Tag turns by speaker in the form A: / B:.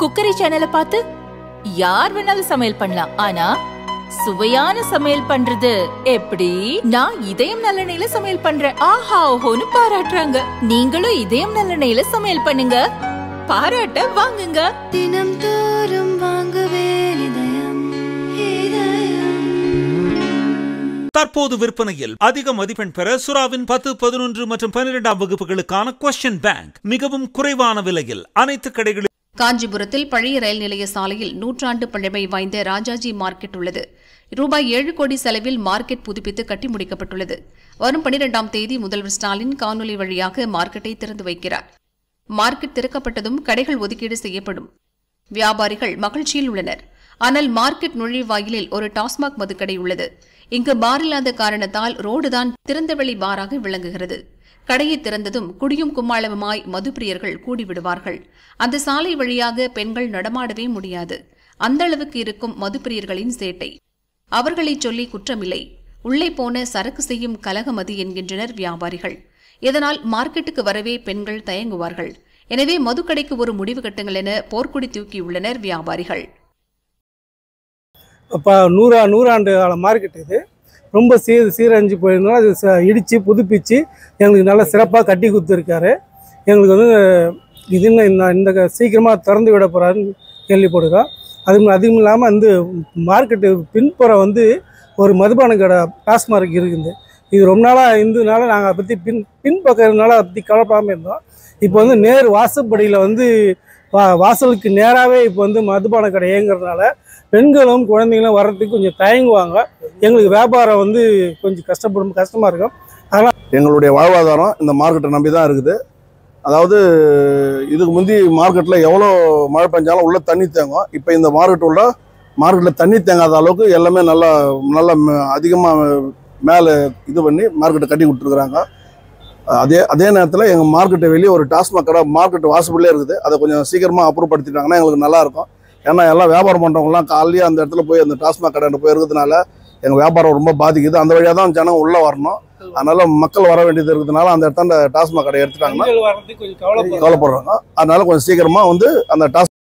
A: Cookery சேனலை பார்த்து யார் வேணாலும் சமையல் பண்ணலாம். ஆனா சுவையான சமையல் பண்றது எப்படி? நான் இதயம் நல்லெண்ணெயில சமையல் பண்றேன். ஆஹா ஓஹோன்னு பாராட்டுறாங்க. நீங்களும் இதயம் நல்லெண்ணெயில சமையல் பண்ணுங்க. பாராட்ட வாங்குங்க.
B: தினம் தோறும் வாங்குவே இதயம் இதயம்.
C: தற்போது விற்பனையில் அதிக மதிப்பெண் பெற சுறாவின் பத்து பதினொன்று மற்றும் பன்னிரெண்டாம் வகுப்புகளுக்கான கொஸ்டின் பேங்க் மிகவும் குறைவான விலையில் அனைத்து கடைகளிலும்
D: காஞ்சிபுரத்தில் பழைய ரயில் நிலைய சாலையில் நூற்றாண்டு பழமை வாய்ந்த ராஜாஜி மார்க்கெட் உள்ளது. ரூபாய் ஏழு கோடி செலவில் மார்க்கெட் புதுப்பித்து கட்டி முடிக்கப்பட்டுள்ளது. வரும் பனிரெண்டாம் தேதி முதல்வர் ஸ்டாலின் காணொலி வழியாக மார்க்கெட்டை திறந்து வைக்கிறார். மார்க்கெட் திறக்கப்பட்டதும் கடைகள் ஒதுக்கீடு செய்யப்படும். வியாபாரிகள் மகிழ்ச்சியில் உள்ளனர். ஆனால் மார்க்கெட் நுழைவாயிலில் ஒரு டாஸ்மாக் மதுக்கடை உள்ளது. இங்கு பார் இல்லாத காரணத்தால் ரோடுதான் திறந்தவெளி பாராக விளங்குகிறது. கடையை திறந்ததும் குடியும் கும்மாளவுமாய் மதுப்பிரியர்கள் கூடிவிடுவார்கள். அந்த சாலை வழியாக பெண்கள் நடமாடவே முடியாது. அந்த அளவுக்கு இருக்கும் மதுப்பிரியர்களின் சேட்டை. அவர்களை சொல்லி குற்றமில்லை. உள்ளே போன சரக்கு செய்யும் கலகமதி என்கின்றனர் வியாபாரிகள். இதனால் மார்க்கெட்டுக்கு வரவே பெண்கள் தயங்குவார்கள். எனவே மதுக்கடைக்கு ஒரு முடிவு கட்டுங்கள் என போர்க்குடி தூக்கியுள்ளனர் வியாபாரிகள்.
E: இப்போ நூறா நூறாண்டு கால மார்க்கெட் இது. ரொம்ப சீர் சீரழிஞ்சு போயிருந்தாலும் அது ச- புதுப்பித்து புதுப்பிச்சு எங்களுக்கு நல்லா சிறப்பாக கட்டி கொடுத்துருக்காரு. எங்களுக்கு வந்து இது இந்த இந்த சீக்கிரமாக திறந்து விட போகிறாருன்னு கேள்விப்படுறோம். அது அதுவும் இல்லாமல் வந்து மார்க்கெட்டு பின்புறம் வந்து ஒரு மதுபான கடை டாஸ்மார்க் இருக்குது. இது ரொம்ப நாளாக இருந்ததுனால நாங்கள் அதை பற்றி பின் பின்பக்கிறதுனால அதை பற்றி கவலைப்படாமல் இருந்தோம். இப்போ வந்து நேர் வாசப்படியில் வந்து வா வாசலுக்கு நேராகவே இப்போ வந்து மதுபான கடை இயங்குறதுனால பெண்களும் குழந்தைங்களும் வர்றதுக்கு கொஞ்சம் தயங்குவாங்க. எங்களுக்கு வியாபாரம் வந்து கொஞ்சம் கஷ்டப்படும் கஷ்டமாக இருக்கும்.
F: எங்களுடைய வாழ்வாதாரம் இந்த மார்க்கெட்டை நம்பி தான் இருக்குது. அதாவது இதுக்கு முந்தி மார்க்கெட்டில் எவ்வளோ மழை பெஞ்சாலும் உள்ள தண்ணி தேங்கும். இப்போ இந்த மார்க்கெட் உள்ள மார்க்கெட்டில் தண்ணி தேங்காத அளவுக்கு எல்லாமே நல்லா நல்லா அதிகமாக மேலே இது பண்ணி மார்க்கெட்டை கட்டி கொடுத்துருக்குறாங்க. அதே அதே நேரத்தில் எங்கள் மார்க்கெட்டை வெளியே ஒரு டாஸ்மாக் கடை மார்க்கெட் வாசப்படிலே இருக்குது. அதை கொஞ்சம் சீக்கிரமாக அப்புறப்படுத்திட்டாங்கன்னா எங்களுக்கு நல்லா இருக்கும். ஏன்னா எல்லாம் வியாபாரம் பண்ணுறவங்களாம் காலையிலேயே அந்த இடத்துல போய் அந்த டாஸ்மாக் கடை போய் இருக்கிறதுனால எங்கள் வியாபாரம் ரொம்ப பாதிக்குது. அந்த வழியாக தான் ஜனம் உள்ளே வரணும். அதனால மக்கள் வர வேண்டியது இருக்கிறதுனால அந்த இடத்த அந்த டாஸ்மாக் கடை எடுத்துட்டாங்கன்னா கவலைப்படுறாங்க. அதனால கொஞ்சம் சீக்கிரமா வந்து அந்த டாஸ்